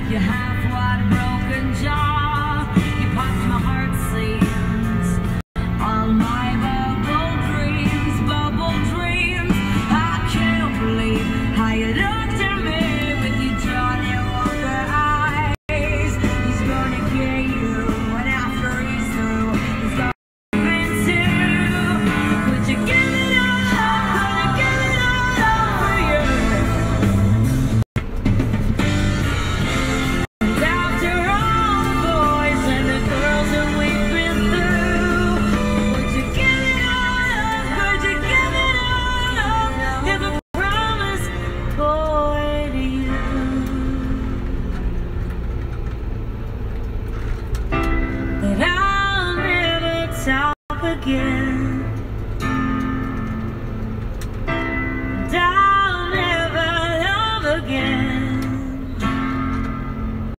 with your half-wide broken jaw. Again.